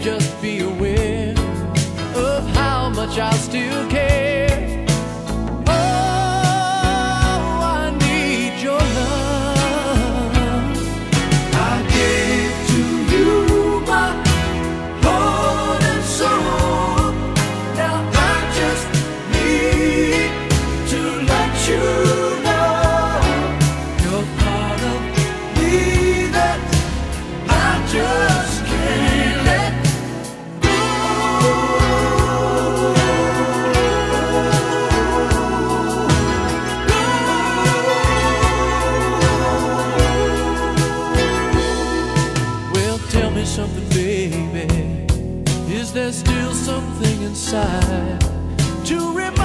just be aware of how much I still me something, baby. Is there still something inside to remind?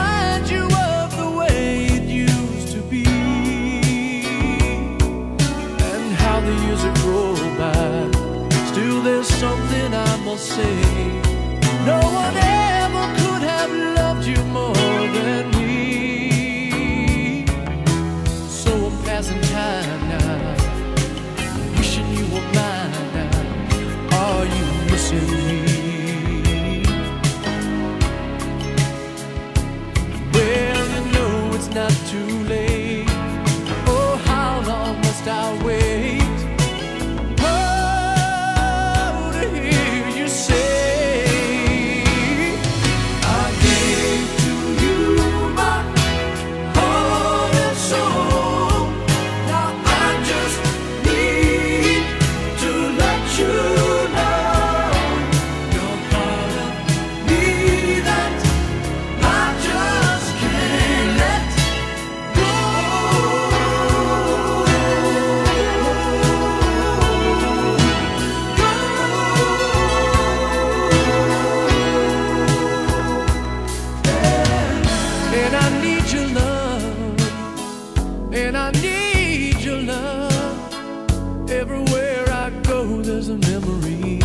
not too late. I need your love. Everywhere I go, there's a memory.